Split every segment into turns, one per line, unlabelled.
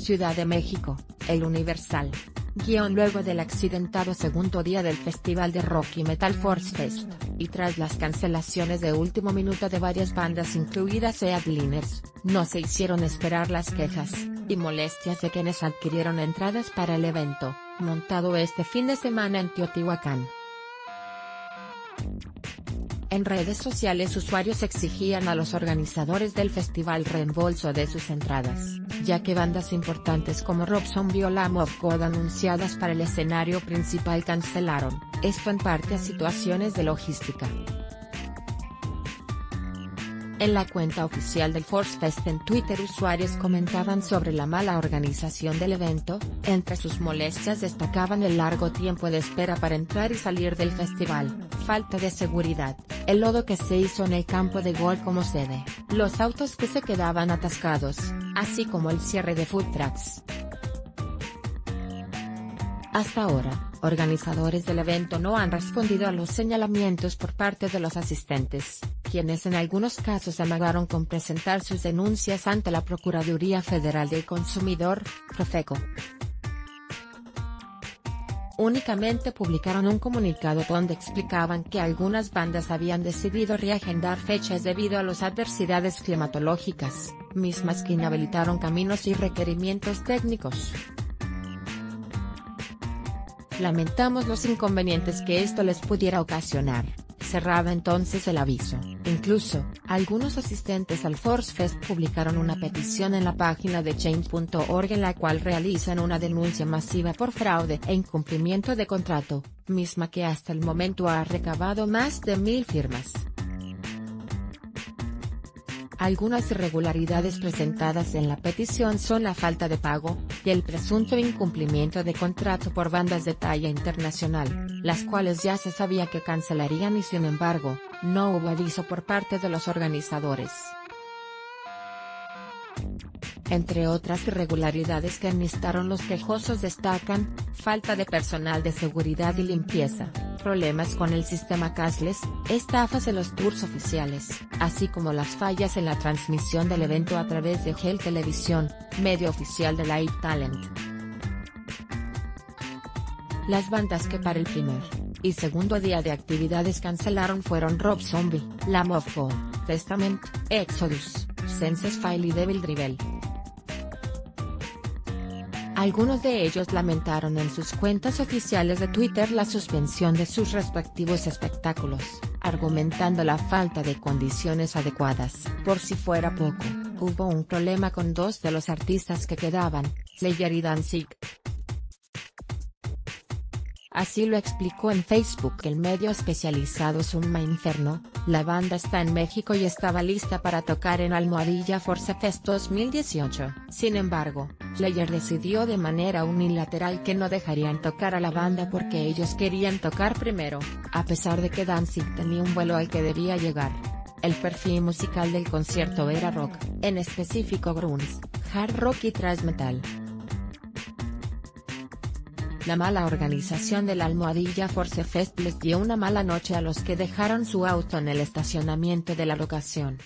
Ciudad de México, El Universal. Guión luego del accidentado segundo día del Festival de Rock y Metal Force Fest, y tras las cancelaciones de último minuto de varias bandas incluidas Headliners, no se hicieron esperar las quejas, y molestias de quienes adquirieron entradas para el evento, montado este fin de semana en Teotihuacán. En redes sociales usuarios exigían a los organizadores del festival reembolso de sus entradas, ya que bandas importantes como Rob Zombie o of God anunciadas para el escenario principal cancelaron, esto en parte a situaciones de logística. En la cuenta oficial del Force Fest en Twitter usuarios comentaban sobre la mala organización del evento, entre sus molestias destacaban el largo tiempo de espera para entrar y salir del festival, falta de seguridad, el lodo que se hizo en el campo de gol como sede, los autos que se quedaban atascados, así como el cierre de food trucks. Hasta ahora, organizadores del evento no han respondido a los señalamientos por parte de los asistentes quienes en algunos casos amagaron con presentar sus denuncias ante la Procuraduría Federal del Consumidor, Profeco. Únicamente publicaron un comunicado donde explicaban que algunas bandas habían decidido reagendar fechas debido a las adversidades climatológicas, mismas que inhabilitaron caminos y requerimientos técnicos. Lamentamos los inconvenientes que esto les pudiera ocasionar cerraba entonces el aviso. Incluso, algunos asistentes al Force Fest publicaron una petición en la página de Change.org en la cual realizan una denuncia masiva por fraude e incumplimiento de contrato, misma que hasta el momento ha recabado más de mil firmas. Algunas irregularidades presentadas en la petición son la falta de pago, y el presunto incumplimiento de contrato por bandas de talla internacional, las cuales ya se sabía que cancelarían y sin embargo, no hubo aviso por parte de los organizadores. Entre otras irregularidades que enlistaron los quejosos destacan, falta de personal de seguridad y limpieza, problemas con el sistema cashless, estafas en los tours oficiales, así como las fallas en la transmisión del evento a través de Gel Televisión, medio oficial de Live Talent. Las bandas que para el primer y segundo día de actividades cancelaron fueron Rob Zombie, Lamb of God, Testament, Exodus, Senses File y Devil Drivel. Algunos de ellos lamentaron en sus cuentas oficiales de Twitter la suspensión de sus respectivos espectáculos, argumentando la falta de condiciones adecuadas. Por si fuera poco, hubo un problema con dos de los artistas que quedaban, Slayer y Danzig, Así lo explicó en Facebook el medio especializado Summa Inferno, la banda está en México y estaba lista para tocar en Almohadilla Force Fest 2018. Sin embargo, Slayer decidió de manera unilateral que no dejarían tocar a la banda porque ellos querían tocar primero, a pesar de que Danzig tenía un vuelo al que debía llegar. El perfil musical del concierto era rock, en específico grunge, hard rock y thrash metal. La mala organización de la Almohadilla Force Fest les dio una mala noche a los que dejaron su auto en el estacionamiento de la locación.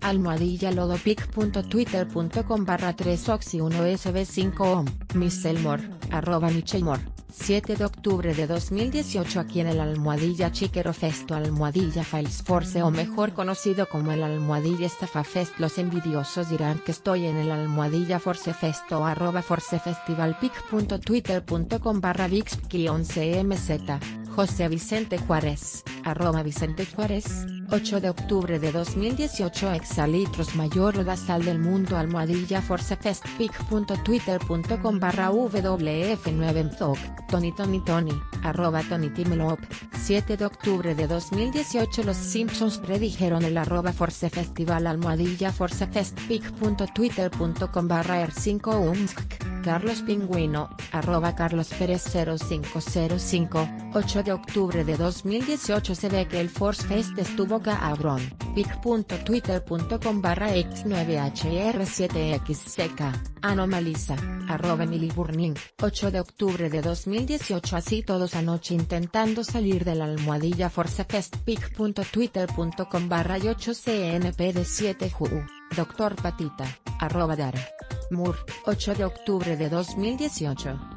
Almohadilla lodopic.twitter.com barra 3 oxy 1 sb 5 om, Michelmore, arroba Michelmore. 7 de octubre de 2018 aquí en el Almohadilla Chiquero Festo Almohadilla Files Force o mejor conocido como el Almohadilla Estafa Fest. Los envidiosos dirán que estoy en el Almohadilla Force Festo arroba forcefestivalpic.twitter.com barra vix-cmz, José Vicente Juárez, arroba Vicente Juárez, 8 de octubre de 2018 Exalitros Mayor Lodazal del Mundo Almohadilla forcefestpic.twitter.com barra wf9mzog, Tony Tony Tony, arroba Tony Timelop, 7 de octubre de 2018 Los Simpsons predijeron el arroba Force Festival Almohadilla forcefestpic.twitter.com barra r5umsk. Carlos Pingüino, arroba Carlos Pérez 0505, 8 de octubre de 2018 se ve que el Force Fest estuvo cabrón, pic.twitter.com barra x9hr7xck, Anomaliza, arroba Burning, 8 de octubre de 2018 así todos anoche intentando salir de la almohadilla Force Fest pic.twitter.com barra 8cnp de 7 ju. Doctor Patita, arroba Dara. Moore, 8 de octubre de 2018.